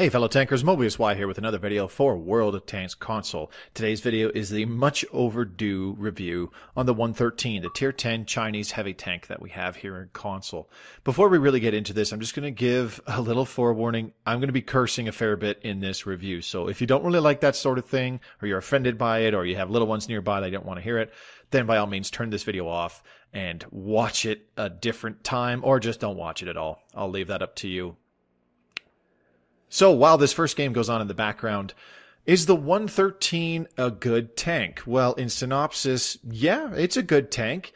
Hey fellow tankers, Mobius Y here with another video for World of Tanks console. Today's video is the much overdue review on the 113, the tier 10 Chinese heavy tank that we have here in console. Before we really get into this, I'm just going to give a little forewarning. I'm going to be cursing a fair bit in this review. So if you don't really like that sort of thing, or you're offended by it, or you have little ones nearby that don't want to hear it, then by all means turn this video off and watch it a different time, or just don't watch it at all. I'll leave that up to you. So while this first game goes on in the background, is the 113 a good tank? Well, in synopsis, yeah, it's a good tank.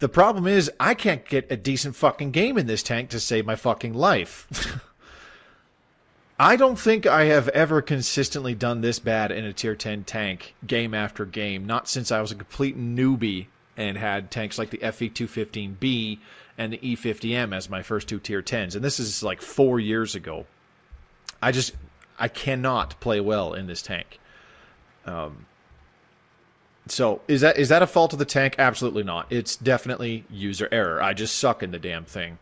The problem is I can't get a decent fucking game in this tank to save my fucking life. I don't think I have ever consistently done this bad in a tier 10 tank game after game, not since I was a complete newbie and had tanks like the FV 215B and the E50M as my first two tier 10s. And this is like four years ago. I just I cannot play well in this tank. Um, so is that is that a fault of the tank? Absolutely not. It's definitely user error. I just suck in the damn thing.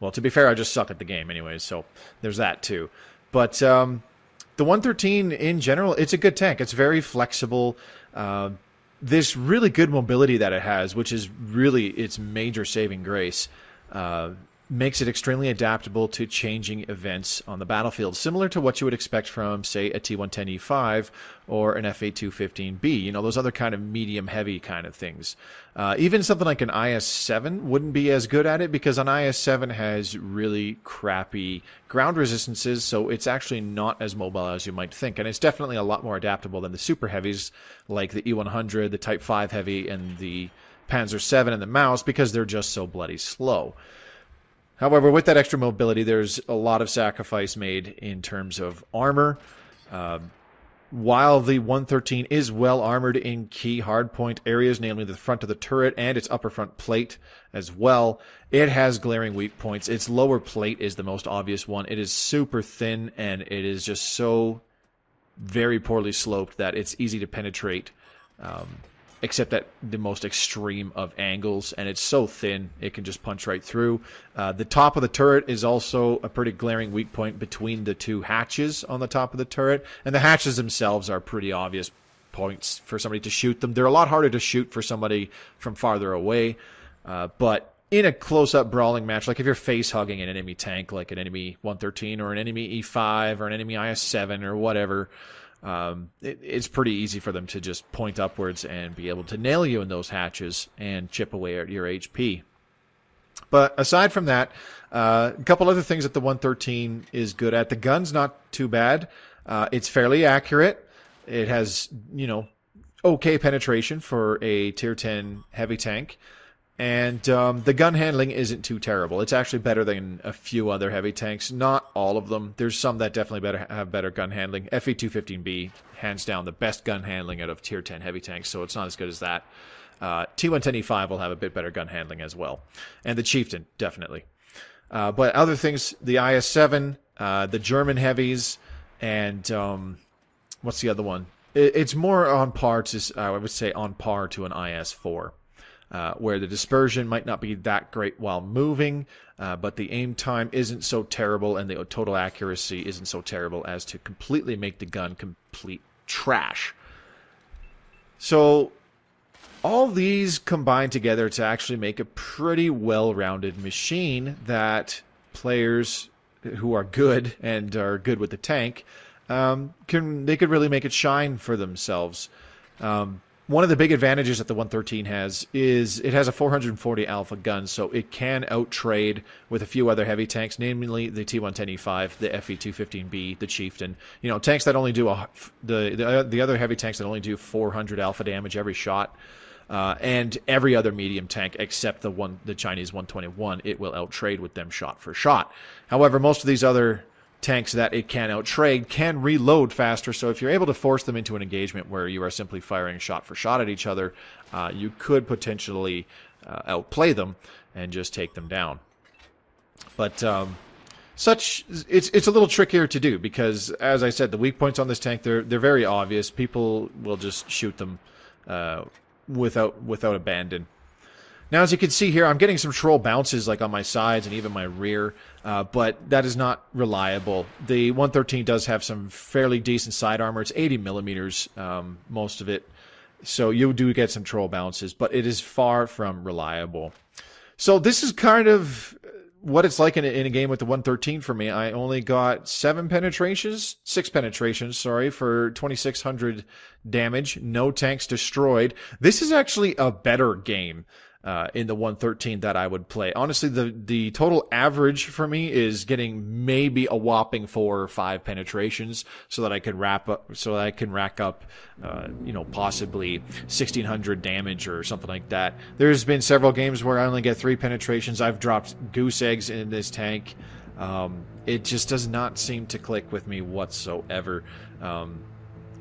Well, to be fair, I just suck at the game anyways. So there's that too. But um, the 113 in general, it's a good tank. It's very flexible. Uh, this really good mobility that it has, which is really its major saving grace. Uh, makes it extremely adaptable to changing events on the battlefield, similar to what you would expect from, say, a T110E5 or an FV215B, you know, those other kind of medium heavy kind of things. Uh, even something like an IS-7 wouldn't be as good at it because an IS-7 has really crappy ground resistances, so it's actually not as mobile as you might think. And it's definitely a lot more adaptable than the super heavies like the E100, the Type 5 heavy, and the Panzer 7 and the Mouse because they're just so bloody slow. However, with that extra mobility, there's a lot of sacrifice made in terms of armor. Uh, while the 113 is well armored in key hardpoint areas, namely the front of the turret and its upper front plate as well, it has glaring weak points. Its lower plate is the most obvious one. It is super thin and it is just so very poorly sloped that it's easy to penetrate. Um, except at the most extreme of angles, and it's so thin it can just punch right through. Uh, the top of the turret is also a pretty glaring weak point between the two hatches on the top of the turret, and the hatches themselves are pretty obvious points for somebody to shoot them. They're a lot harder to shoot for somebody from farther away, uh, but in a close-up brawling match, like if you're face hugging an enemy tank, like an enemy 113 or an enemy E5 or an enemy IS7 or whatever, um, it, it's pretty easy for them to just point upwards and be able to nail you in those hatches and chip away at your HP. But aside from that, uh, a couple other things that the 113 is good at. The gun's not too bad. Uh, it's fairly accurate. It has, you know, okay penetration for a tier 10 heavy tank and um, the gun handling isn't too terrible. It's actually better than a few other heavy tanks. Not all of them. There's some that definitely better have better gun handling. FV215B, hands down, the best gun handling out of tier 10 heavy tanks, so it's not as good as that. Uh, T110E5 will have a bit better gun handling as well, and the Chieftain definitely. Uh, but other things, the IS-7, uh, the German heavies, and um, what's the other one? It, it's more on par to, I would say, on par to an IS-4 uh, where the dispersion might not be that great while moving, uh, but the aim time isn't so terrible and the total accuracy isn't so terrible as to completely make the gun complete trash. So, all these combine together to actually make a pretty well rounded machine that players who are good and are good with the tank um, can they could really make it shine for themselves. Um, one of the big advantages that the 113 has is it has a 440 alpha gun, so it can outtrade with a few other heavy tanks, namely the T110E5, the FV215B, the Chieftain. You know, tanks that only do a, the, the the other heavy tanks that only do 400 alpha damage every shot. Uh, and every other medium tank except the one the Chinese 121, it will outtrade with them shot for shot. However, most of these other tanks that it can outtrade can reload faster. So if you're able to force them into an engagement where you are simply firing shot for shot at each other, uh, you could potentially uh, outplay them and just take them down. But um, such it's it's a little trickier to do because, as I said, the weak points on this tank they're they're very obvious. People will just shoot them uh, without without abandon. Now, as you can see here, I'm getting some troll bounces like on my sides and even my rear, uh, but that is not reliable. The 113 does have some fairly decent side armor. It's 80 millimeters, um, most of it. So you do get some troll bounces, but it is far from reliable. So this is kind of what it's like in a, in a game with the 113 for me. I only got seven penetrations, six penetrations, sorry, for 2600 damage. No tanks destroyed. This is actually a better game uh, in the 113 that I would play. Honestly, the the total average for me is getting maybe a whopping four or five penetrations, so that I can wrap up, so that I can rack up, uh, you know, possibly 1600 damage or something like that. There's been several games where I only get three penetrations. I've dropped goose eggs in this tank. Um, it just does not seem to click with me whatsoever. Um,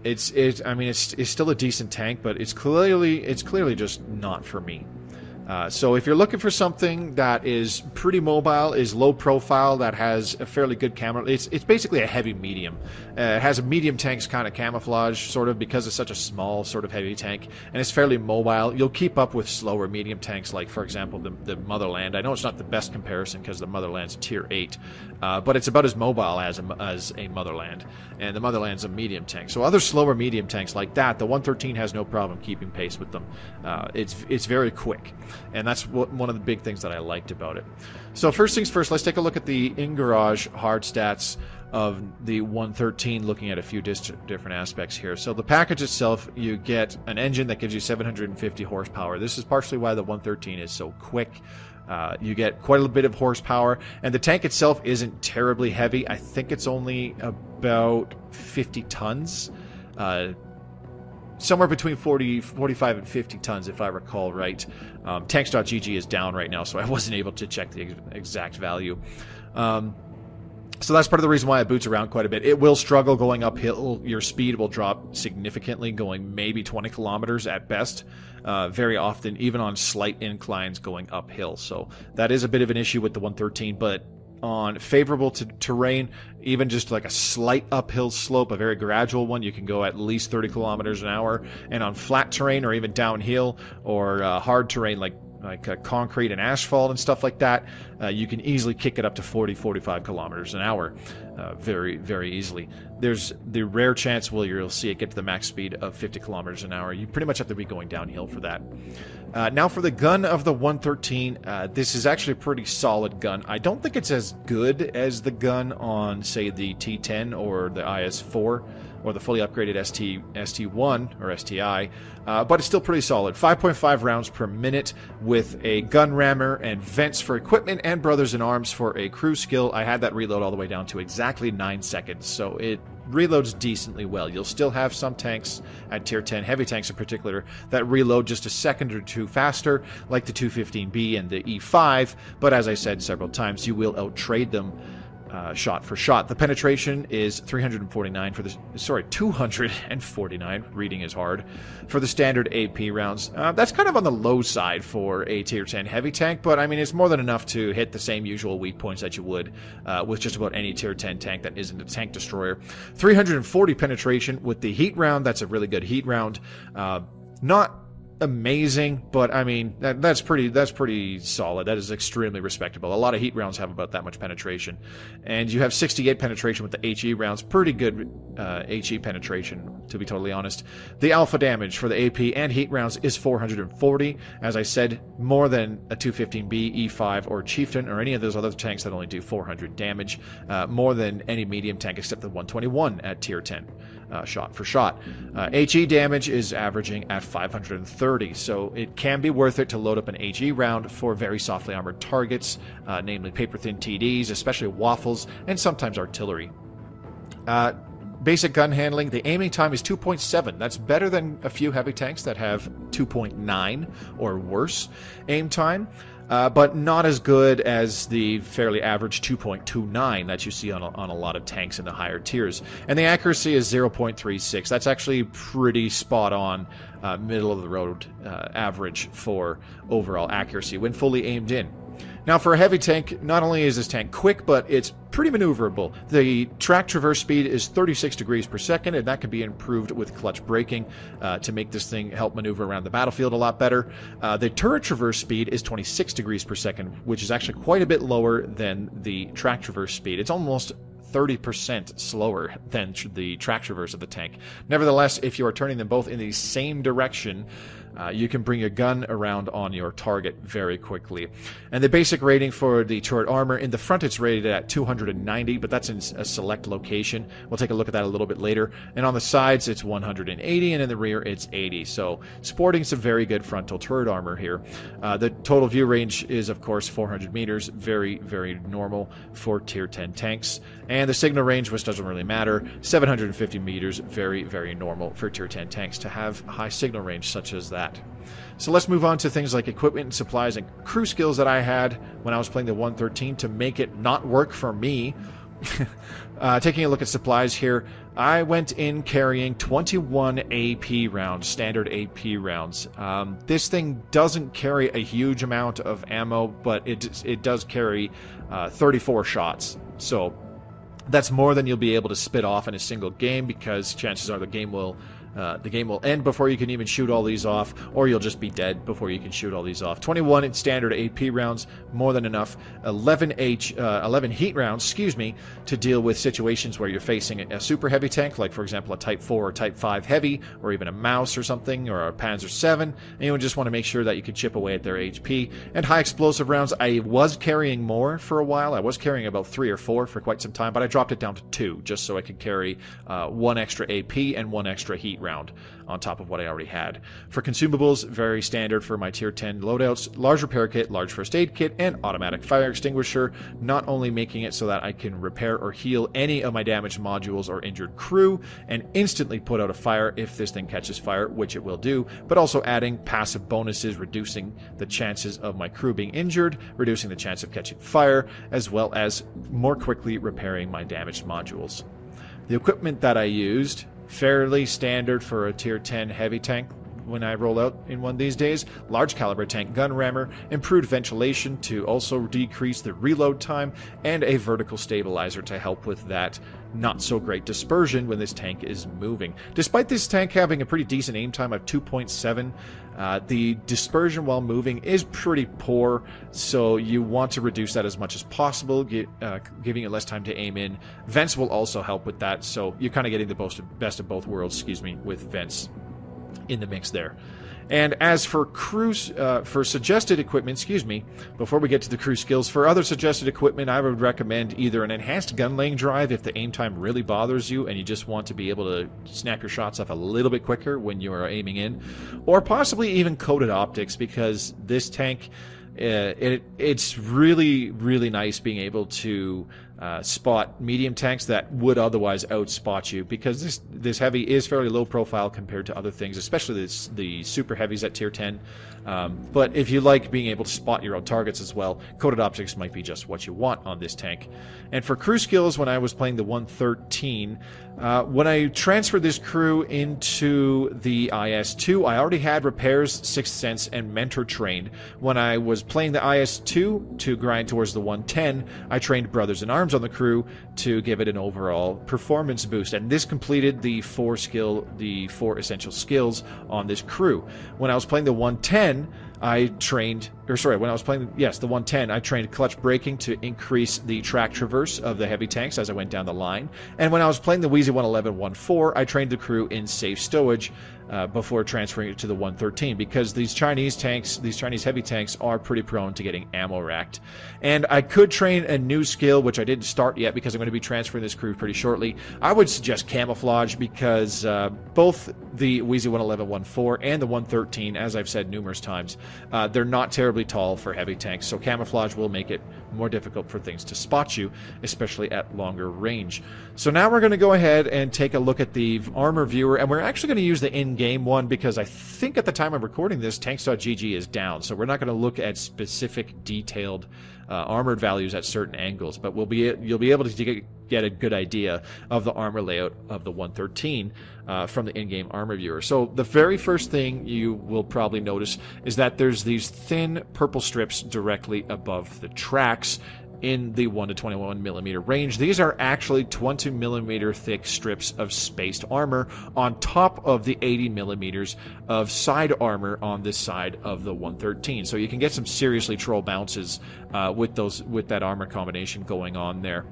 it's it. I mean, it's it's still a decent tank, but it's clearly it's clearly just not for me. Uh, so if you're looking for something that is pretty mobile, is low profile, that has a fairly good camera, it's it's basically a heavy medium. Uh, it has a medium tank's kind of camouflage, sort of because it's such a small sort of heavy tank, and it's fairly mobile. You'll keep up with slower medium tanks, like for example the, the Motherland. I know it's not the best comparison because the Motherland's tier eight, uh, but it's about as mobile as a, as a Motherland, and the Motherland's a medium tank. So other slower medium tanks like that, the 113 has no problem keeping pace with them. Uh, it's it's very quick and that's one of the big things that I liked about it. So first things first, let's take a look at the in-garage hard stats of the 113 looking at a few different aspects here. So the package itself, you get an engine that gives you 750 horsepower. This is partially why the 113 is so quick. Uh, you get quite a bit of horsepower, and the tank itself isn't terribly heavy. I think it's only about 50 tons. Uh, somewhere between 40, 45 and 50 tons, if I recall right. Um, tanks.gg is down right now, so I wasn't able to check the ex- exact value. Um, so that's part of the reason why it boots around quite a bit. It will struggle going uphill. Your speed will drop significantly, going maybe 20 kilometers at best. Uh, very often, even on slight inclines going uphill. So that is a bit of an issue with the 113, but on favorable to terrain, even just like a slight uphill slope, a very gradual one, you can go at least 30 kilometers an hour. And on flat terrain or even downhill or uh, hard terrain like like uh, concrete and asphalt and stuff like that, uh, you can easily kick it up to 40, 45 kilometers an hour uh, very, very easily. There's the rare chance where you'll see it get to the max speed of 50 kilometers an hour. You pretty much have to be going downhill for that. Uh, now, for the gun of the 113, uh, this is actually a pretty solid gun. I don't think it's as good as the gun on, say, the T10 or the IS4 or the fully upgraded ST ST1 or STI, uh, but it's still pretty solid. 5.5 rounds per minute with a gun rammer and vents for equipment and brothers in arms for a crew skill. I had that reload all the way down to exactly nine seconds, so it reloads decently well. You'll still have some tanks at tier 10, heavy tanks in particular, that reload just a second or two faster, like the 215B and the E5, but as I said several times, you will outtrade them uh, shot for shot. The penetration is 349 for the sorry 249. Reading is hard for the standard AP rounds. Uh, that's kind of on the low side for a tier 10 heavy tank, but I mean it's more than enough to hit the same usual weak points that you would uh, with just about any tier 10 tank that isn't a tank destroyer. 340 penetration with the heat round. That's a really good heat round. Uh, not amazing, but I mean that, that's pretty that's pretty solid. That is extremely respectable. A lot of heat rounds have about that much penetration, and you have 68 penetration with the HE rounds. Pretty good uh, HE penetration, to be totally honest. The alpha damage for the AP and heat rounds is 440. As I said, more than a 215B, E5, or Chieftain, or any of those other tanks that only do 400 damage. Uh, more than any medium tank except the 121 at tier 10 uh, shot for shot. Uh, HE damage is averaging at 530, so it can be worth it to load up an HE round for very softly armored targets, uh, namely paper thin TDs, especially waffles, and sometimes artillery. Uh, basic gun handling, the aiming time is 2.7. That's better than a few heavy tanks that have 2.9 or worse aim time uh, but not as good as the fairly average 2.29 that you see on a, on a lot of tanks in the higher tiers. And the accuracy is 0.36. That's actually pretty spot on, uh, middle of the road uh, average for overall accuracy when fully aimed in. Now, for a heavy tank, not only is this tank quick, but it's pretty maneuverable. The track traverse speed is 36 degrees per second, and that can be improved with clutch braking uh, to make this thing help maneuver around the battlefield a lot better. Uh, the turret traverse speed is 26 degrees per second, which is actually quite a bit lower than the track traverse speed. It's almost 30% slower than the track traverse of the tank. Nevertheless, if you are turning them both in the same direction, uh, you can bring a gun around on your target very quickly. And the basic rating for the turret armor, in the front it's rated at 290, but that's in a select location. We'll take a look at that a little bit later. And on the sides it's 180, and in the rear it's 80. So sporting some very good frontal turret armor here. Uh, the total view range is, of course, 400 meters, very, very normal for tier 10 tanks. And the signal range, which doesn't really matter, 750 meters, very, very normal for tier 10 tanks to have high signal range such as that. So let's move on to things like equipment and supplies and crew skills that I had when I was playing the 113 to make it not work for me. uh, taking a look at supplies here, I went in carrying 21 AP rounds, standard AP rounds. Um, this thing doesn't carry a huge amount of ammo, but it it does carry uh, 34 shots. So that's more than you'll be able to spit off in a single game because chances are the game will uh, the game will end before you can even shoot all these off, or you'll just be dead before you can shoot all these off. 21 in standard AP rounds, more than enough. 11 H, uh, 11 heat rounds, excuse me, to deal with situations where you're facing a, a, super heavy tank, like for example a Type 4 or Type 5 heavy, or even a mouse or something, or a Panzer 7. And you just want to make sure that you can chip away at their HP. And high explosive rounds, I was carrying more for a while. I was carrying about three or four for quite some time, but I dropped it down to two, just so I could carry uh, one extra AP and one extra heat round on top of what I already had. For consumables, very standard for my tier 10 loadouts, large repair kit, large first aid kit, and automatic fire extinguisher, not only making it so that I can repair or heal any of my damaged modules or injured crew and instantly put out a fire if this thing catches fire, which it will do, but also adding passive bonuses, reducing the chances of my crew being injured, reducing the chance of catching fire, as well as more quickly repairing my damaged modules. The equipment that I used fairly standard for a tier 10 heavy tank when I roll out in one these days. Large caliber tank gun rammer, improved ventilation to also decrease the reload time, and a vertical stabilizer to help with that not so great dispersion when this tank is moving. Despite this tank having a pretty decent aim time of 2.7, uh, the dispersion while moving is pretty poor, so you want to reduce that as much as possible, get, uh, giving it less time to aim in. Vents will also help with that, so you're kind of getting the best of both worlds, excuse me, with vents in the mix there. And as for crew, uh, for suggested equipment, excuse me, before we get to the crew skills, for other suggested equipment, I would recommend either an enhanced gun laying drive if the aim time really bothers you and you just want to be able to snap your shots off a little bit quicker when you are aiming in, or possibly even coated optics because this tank uh, it, it's really really nice being able to uh, spot medium tanks that would otherwise outspot you because this this heavy is fairly low profile compared to other things, especially this, the super heavies at tier 10. Um, but if you like being able to spot your own targets as well, coated optics might be just what you want on this tank. And for crew skills, when I was playing the 113, uh, when I transferred this crew into the IS-2, I already had repairs, sixth sense, and mentor trained. When I was playing the IS-2 to grind towards the 110, I trained brothers in arms on the crew to give it an overall performance boost. And this completed the four skill, the four essential skills on this crew. When I was playing the 110, I trained, or sorry, when I was playing, yes, the 110, I trained clutch braking to increase the track traverse of the heavy tanks as I went down the line. And when I was playing the Wheezy 111 1.4, I trained the crew in safe stowage uh, before transferring it to the 113 because these Chinese tanks, these Chinese heavy tanks, are pretty prone to getting ammo racked. And I could train a new skill, which I didn't start yet because I'm going to be transferring this crew pretty shortly. I would suggest camouflage because uh, both the Wheezy 111 1.4 and the 113, as I've said numerous times, uh, they're not terribly tall for heavy tanks, so camouflage will make it more difficult for things to spot you, especially at longer range. So now we're going to go ahead and take a look at the armor viewer, and we're actually going to use the in game one because I think at the time of recording this, tanks.gg is down. So we're not going to look at specific detailed uh, armored values at certain angles, but we'll be you'll be able to get a good idea of the armor layout of the 113 uh, from the in-game armor viewer. So the very first thing you will probably notice is that there's these thin purple strips directly above the tracks in the 1 to 21 millimeter range. These are actually 20 millimeter thick strips of spaced armor on top of the 80 millimeters of side armor on this side of the 113. So you can get some seriously troll bounces uh, with those with that armor combination going on there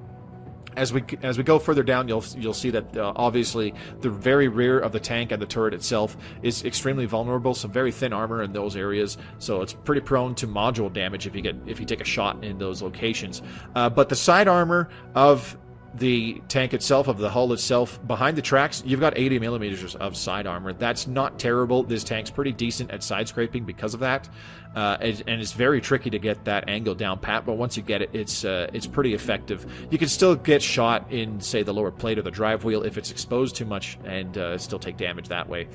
as we as we go further down, you'll you'll see that uh, obviously the very rear of the tank and the turret itself is extremely vulnerable. Some very thin armor in those areas, so it's pretty prone to module damage if you get if you take a shot in those locations. Uh, but the side armor of the tank itself, of the hull itself, behind the tracks, you've got 80 millimeters of side armor. That's not terrible. This tank's pretty decent at side scraping because of that, uh, and, it's very tricky to get that angle down pat. But once you get it, it's uh, it's pretty effective. You can still get shot in, say, the lower plate or the drive wheel if it's exposed too much, and uh, still take damage that way.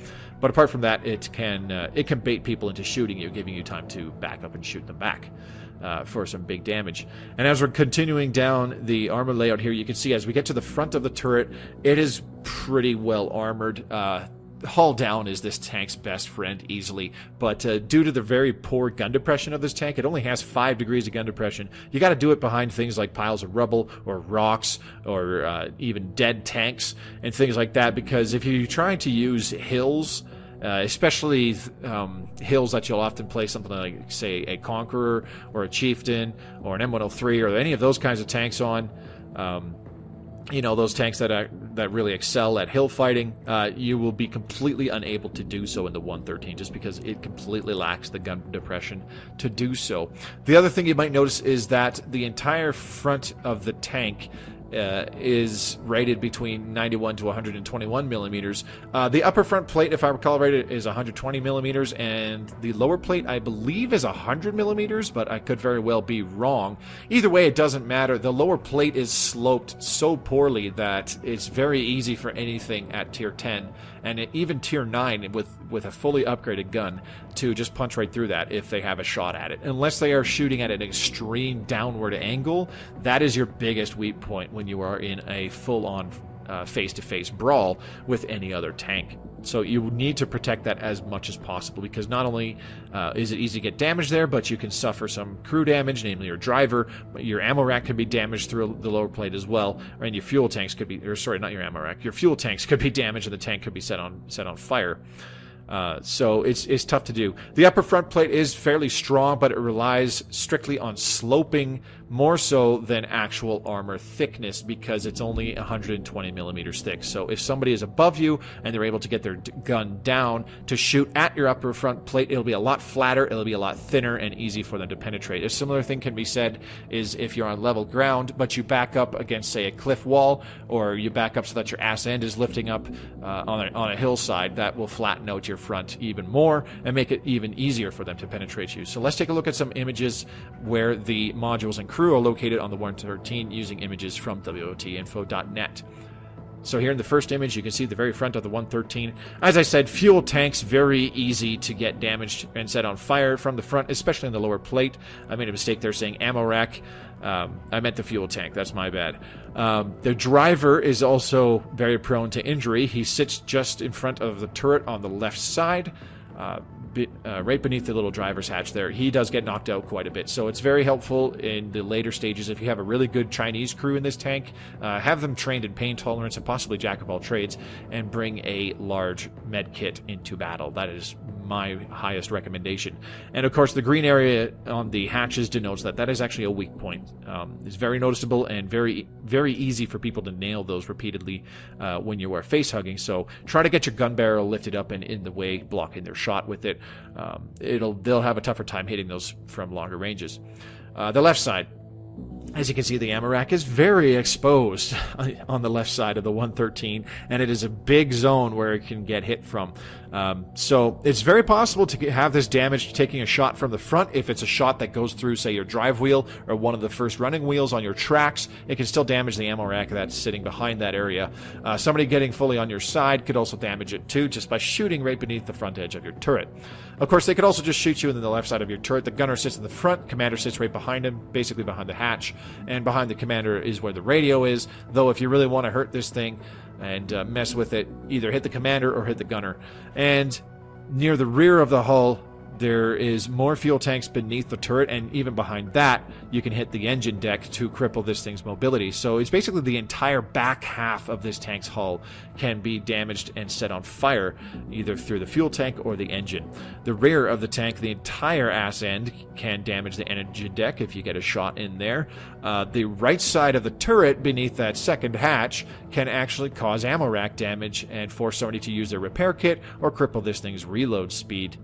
But apart from that, it can uh, it can bait people into shooting you, giving you time to back up and shoot them back uh, for some big damage. And as we're continuing down the armor layout here, you can see as we get to the front of the turret, it is pretty well armored. Uh, hull down is this tank's best friend easily, but uh, due to the very poor gun depression of this tank, it only has five degrees of gun depression. You got to do it behind things like piles of rubble or rocks or uh, even dead tanks and things like that. Because if you're trying to use hills uh, especially um, hills that you'll often play something like, say, a Conqueror or a Chieftain or an M103 or any of those kinds of tanks on. Um, you know those tanks that are, that really excel at hill fighting, uh, you will be completely unable to do so in the 113 just because it completely lacks the gun depression to do so. The other thing you might notice is that the entire front of the tank uh, is rated between 91 to 121 millimeters. Uh, the upper front plate, if I recall right, is 120 millimeters, and the lower plate, I believe, is 100 millimeters, but I could very well be wrong. Either way, it doesn't matter. The lower plate is sloped so poorly that it's very easy for anything at tier 10 and even tier 9 with, with a fully upgraded gun to just punch right through that if they have a shot at it. Unless they are shooting at an extreme downward angle, that is your biggest weak point when you are in a full on uh, face to face brawl with any other tank. So you need to protect that as much as possible because not only uh, is it easy to get damage there, but you can suffer some crew damage, namely your driver. Your ammo rack can be damaged through the lower plate as well, and your fuel tanks could be, or sorry, not your ammo rack, your fuel tanks could be damaged, and the tank could be set on set on fire. Uh, so it's it's tough to do. The upper front plate is fairly strong, but it relies strictly on sloping more so than actual armor thickness because it's only 120 millimeters thick. So if somebody is above you and they're able to get their gun down to shoot at your upper front plate, it'll be a lot flatter, it'll be a lot thinner, and easy for them to penetrate. A similar thing can be said is if you're on level ground, but you back up against, say, a cliff wall, or you back up so that your ass end is lifting up uh, on, a, on a hillside, that will flatten out your your front even more and make it even easier for them to penetrate you. So let's take a look at some images where the modules and crew are located on the 113 using images from WOTinfo.net. So here in the first image, you can see the very front of the 113. As I said, fuel tanks very easy to get damaged and set on fire from the front, especially in the lower plate. I made a mistake there saying ammo rack. Um, I meant the fuel tank. That's my bad. Um, the driver is also very prone to injury. He sits just in front of the turret on the left side. Uh, uh, right beneath the little driver's hatch there, he does get knocked out quite a bit. So it's very helpful in the later stages if you have a really good Chinese crew in this tank, uh, have them trained in pain tolerance and possibly jack of all trades, and bring a large med kit into battle. That is my highest recommendation. And of course, the green area on the hatches denotes that that is actually a weak point. Um, it's very noticeable and very very easy for people to nail those repeatedly uh, when you are face hugging. So try to get your gun barrel lifted up and in the way, blocking their shot with it. Um, it'll they'll have a tougher time hitting those from longer ranges. Uh, the left side as you can see, the ammo rack is very exposed on the left side of the 113, and it is a big zone where it can get hit from. Um, so it's very possible to have this damage taking a shot from the front. If it's a shot that goes through, say, your drive wheel or one of the first running wheels on your tracks, it can still damage the ammo rack that's sitting behind that area. Uh, somebody getting fully on your side could also damage it too, just by shooting right beneath the front edge of your turret. Of course, they could also just shoot you in the left side of your turret. The gunner sits in the front, commander sits right behind him, basically behind the hatch. and behind the commander is where the radio is. Though, if you really want to hurt this thing and uh, mess with it, either hit the commander or hit the gunner. And near the rear of the hull, there is more fuel tanks beneath the turret, and even behind that, you can hit the engine deck to cripple this thing's mobility. So it's basically the entire back half of this tank's hull can be damaged and set on fire, either through the fuel tank or the engine. The rear of the tank, the entire ass end, can damage the engine deck if you get a shot in there. Uh, the right side of the turret, beneath that second hatch, can actually cause ammo rack damage and force somebody to use their repair kit or cripple this thing's reload speed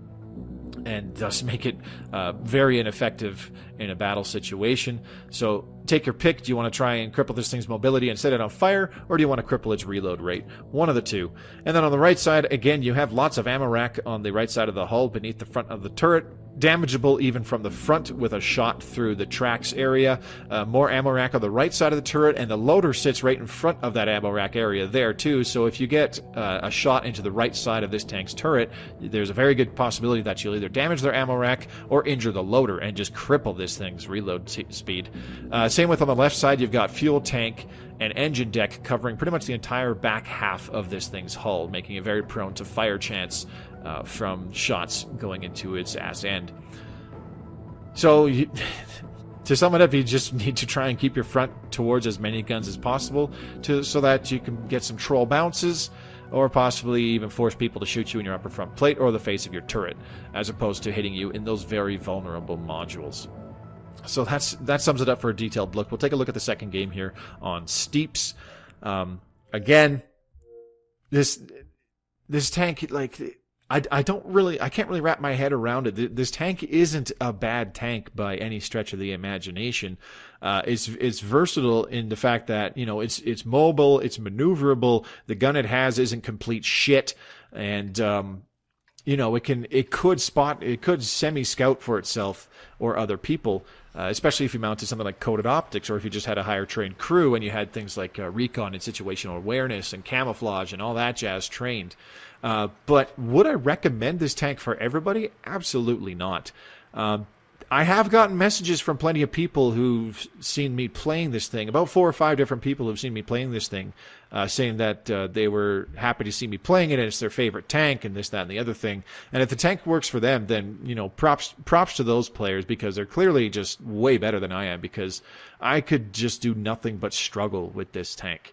and thus make it uh, very ineffective in a battle situation. So take your pick. Do you want to try and cripple this thing's mobility and set it on fire, or do you want to cripple its reload rate? One of the two. And then on the right side, again, you have lots of ammo rack on the right side of the hull beneath the front of the turret damageable even from the front with a shot through the tracks area. Uh, more ammo rack on the right side of the turret, and the loader sits right in front of that ammo rack area there too. So if you get uh, a shot into the right side of this tank's turret, there's a very good possibility that you'll either damage their ammo rack or injure the loader and just cripple this thing's reload speed. Uh, same with on the left side, you've got fuel tank and engine deck covering pretty much the entire back half of this thing's hull, making it very prone to fire chance uh, from shots going into its ass end. So, you, to sum it up, you just need to try and keep your front towards as many guns as possible, to so that you can get some troll bounces, or possibly even force people to shoot you in your upper front plate or the face of your turret, as opposed to hitting you in those very vulnerable modules. So that's that sums it up for a detailed look. We'll take a look at the second game here on Steeps. Um, again, this this tank like I, I don't really I can't really wrap my head around it. This tank isn't a bad tank by any stretch of the imagination. Uh, it's it's versatile in the fact that you know it's it's mobile, it's maneuverable. The gun it has isn't complete shit, and um, you know it can it could spot it could semi scout for itself or other people. Uh, especially if you mounted something like coated optics, or if you just had a higher trained crew and you had things like uh, recon and situational awareness and camouflage and all that jazz trained. Uh, but would I recommend this tank for everybody? Absolutely not. Um, I have gotten messages from plenty of people who've seen me playing this thing. About four or five different people who've seen me playing this thing, uh, saying that uh, they were happy to see me playing it and it's their favorite tank and this, that, and the other thing. And if the tank works for them, then you know, props props to those players because they're clearly just way better than I am. Because I could just do nothing but struggle with this tank.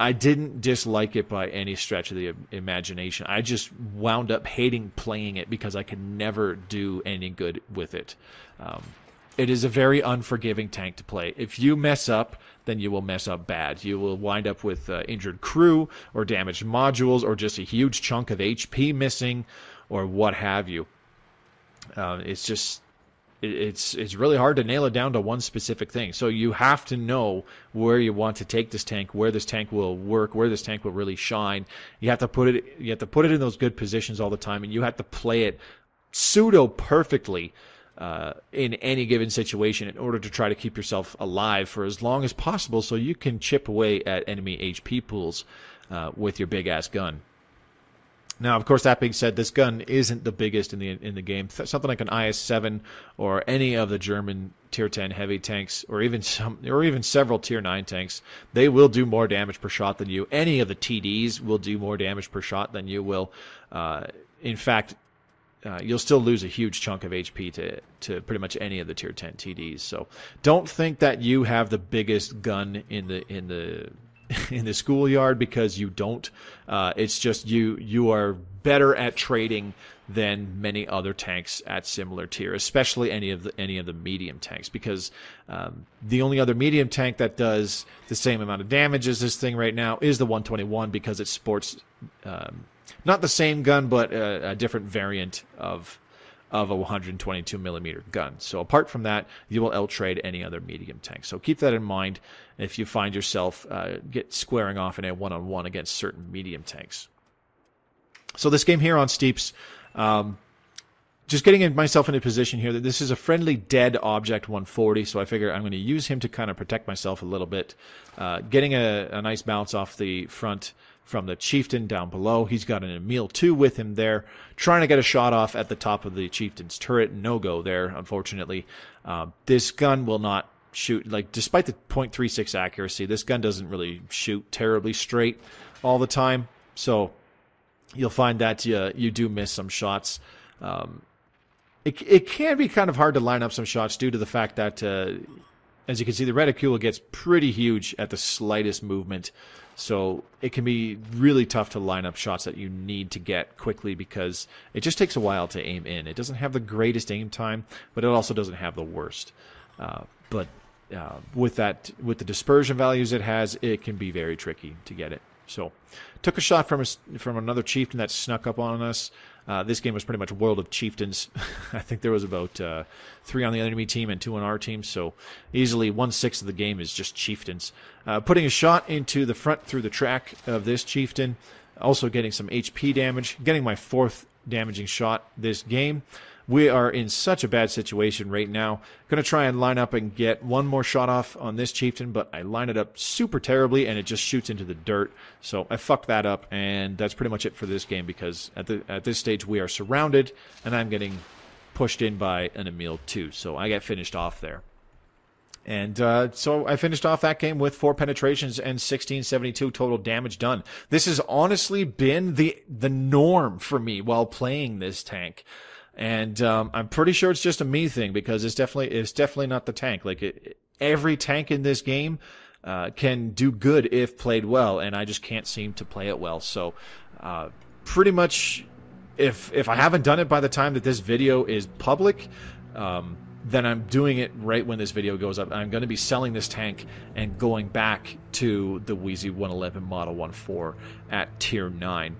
I didn't dislike it by any stretch of the imagination. I just wound up hating playing it because I could never do any good with it. Um, it is a very unforgiving tank to play. If you mess up, then you will mess up bad. You will wind up with uh, injured crew or damaged modules or just a huge chunk of HP missing or what have you. Uh, it's just it's it's really hard to nail it down to one specific thing. So you have to know where you want to take this tank, where this tank will work, where this tank will really shine. You have to put it you have to put it in those good positions all the time, and you have to play it pseudo perfectly uh, in any given situation in order to try to keep yourself alive for as long as possible, so you can chip away at enemy HP pools uh, with your big ass gun. Now, of course, that being said, this gun isn't the biggest in the in the game. Something like an IS-7 or any of the German Tier 10 heavy tanks, or even some, or even several Tier 9 tanks, they will do more damage per shot than you. Any of the TDs will do more damage per shot than you will. Uh, in fact, uh, you'll still lose a huge chunk of HP to to pretty much any of the Tier 10 TDs. So, don't think that you have the biggest gun in the in the in the schoolyard because you don't. Uh, it's just you you are better at trading than many other tanks at similar tier, especially any of the any of the medium tanks, because um, the only other medium tank that does the same amount of damage as this thing right now is the 121 because it sports um, not the same gun but a, a different variant of of a 122 millimeter gun. So apart from that, you will outtrade any other medium tank. So keep that in mind if you find yourself uh, get squaring off in a one-on-one against certain medium tanks. So this game here on Steeps, um, just getting myself in a position here that this is a friendly dead object 140, so I figure I'm going to use him to kind of protect myself a little bit. Uh, getting a, a nice bounce off the front from the chieftain down below. He's got an Emil 2 with him there, trying to get a shot off at the top of the chieftain's turret. No go there, unfortunately. Uh, this gun will not shoot like despite the .36 accuracy, this gun doesn't really shoot terribly straight all the time. So you'll find that you you do miss some shots. Um, it it can be kind of hard to line up some shots due to the fact that uh, as you can see, the reticule gets pretty huge at the slightest movement. So it can be really tough to line up shots that you need to get quickly because it just takes a while to aim in. It doesn't have the greatest aim time, but it also doesn't have the worst. Uh, but uh, with that, with the dispersion values it has, it can be very tricky to get it. So, took a shot from a, from another chieftain that snuck up on us. Uh, this game was pretty much World of Chieftains. I think there was about uh, three on the enemy team and two on our team, so easily one sixth of the game is just Chieftains. Uh, putting a shot into the front through the track of this Chieftain, also getting some HP damage, getting my fourth damaging shot this game. We are in such a bad situation right now. To try and line up and get one more shot off on this chieftain, but I line it up super terribly and it just shoots into the dirt. So I fucked that up, and that's pretty much it for this game because at the at this stage we are surrounded and I'm getting pushed in by an Emil 2. So I get finished off there. And uh, so I finished off that game with four penetrations and 1672 total damage done. This has honestly been the the norm for me while playing this tank and um, I'm pretty sure it's just a me thing because it's definitely it's definitely not the tank. Like it, every tank in this game uh, can do good if played well, and I just can't seem to play it well. So, uh, pretty much, if if I haven't done it by the time that this video is public. Um, then I'm doing it right when this video goes up. I'm going to be selling this tank and going back to the Wheezy 111 Model 1.4 at tier 9.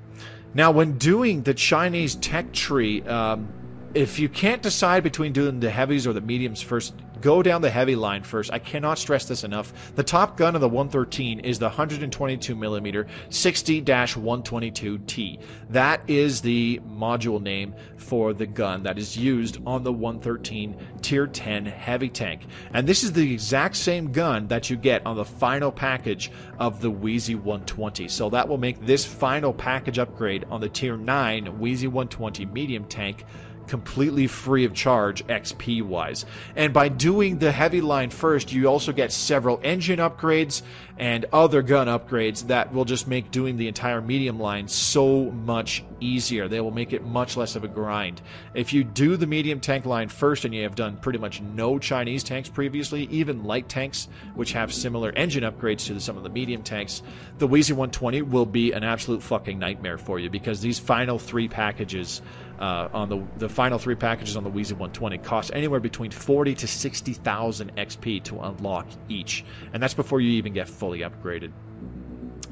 Now, when doing the Chinese tech tree, um, if you can't decide between doing the heavies or the mediums first, go down the heavy line first. I cannot stress this enough. The top gun of the 113 is the 122 millimeter 60-122T. That is the module name for the gun that is used on the 113 Tier 10 heavy tank. And this is the exact same gun that you get on the final package of the Wheezy 120. So that will make this final package upgrade on the Tier 9 Wheezy 120 medium tank completely free of charge XP wise. And by doing the heavy line first, you also get several engine upgrades and other gun upgrades that will just make doing the entire medium line so much easier. They will make it much less of a grind. If you do the medium tank line first and you have done pretty much no Chinese tanks previously, even light tanks, which have similar engine upgrades to some of the medium tanks, the Wheezy 120 will be an absolute fucking nightmare for you because these final three packages uh, on the the final three packages on the Wheezy 120 cost anywhere between 40 to 60,000 XP to unlock each, and that's before you even get fully upgraded.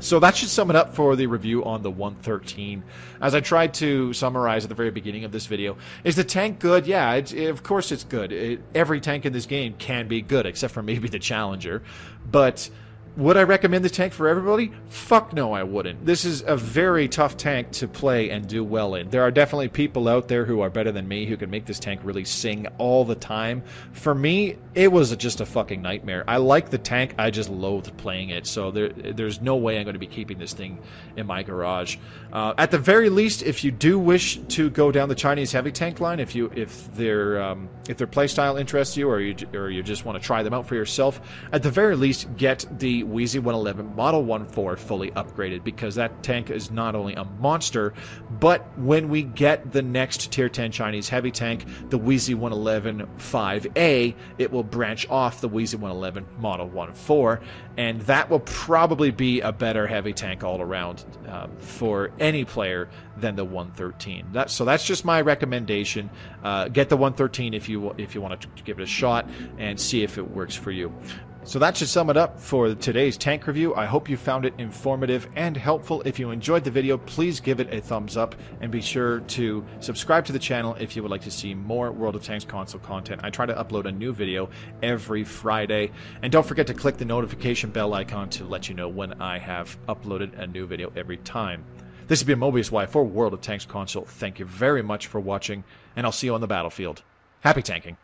So that should sum it up for the review on the 113. As I tried to summarize at the very beginning of this video, is the tank good? Yeah, it, of course it's good. It, every tank in this game can be good, except for maybe the Challenger. But would I recommend the tank for everybody? Fuck no, I wouldn't. This is a very tough tank to play and do well in. There are definitely people out there who are better than me who can make this tank really sing all the time. For me, it was just a fucking nightmare. I like the tank, I just loathed playing it, so there, there's no way I'm going to be keeping this thing in my garage. Uh, at the very least, if you do wish to go down the Chinese heavy tank line, if you if their um, if their playstyle interests you, or you or you just want to try them out for yourself, at the very least, get the Wheezy 111 Model 1.4 fully upgraded because that tank is not only a monster, but when we get the next Tier 10 Chinese heavy tank, the Wheezy 111 5A, it will branch off the Wheezy 111 Model 1.4, and that will probably be a better heavy tank all around uh, for any player than the 113. That, so that's just my recommendation. Uh, get the 113 if you if you want to give it a shot and see if it works for you. So that should sum it up for today's tank review. I hope you found it informative and helpful. If you enjoyed the video, please give it a thumbs up and be sure to subscribe to the channel if you would like to see more World of Tanks console content. I try to upload a new video every Friday. And don't forget to click the notification bell icon to let you know when I have uploaded a new video every time. This has been Mobius Y for World of Tanks console. Thank you very much for watching, and I'll see you on the battlefield. Happy tanking!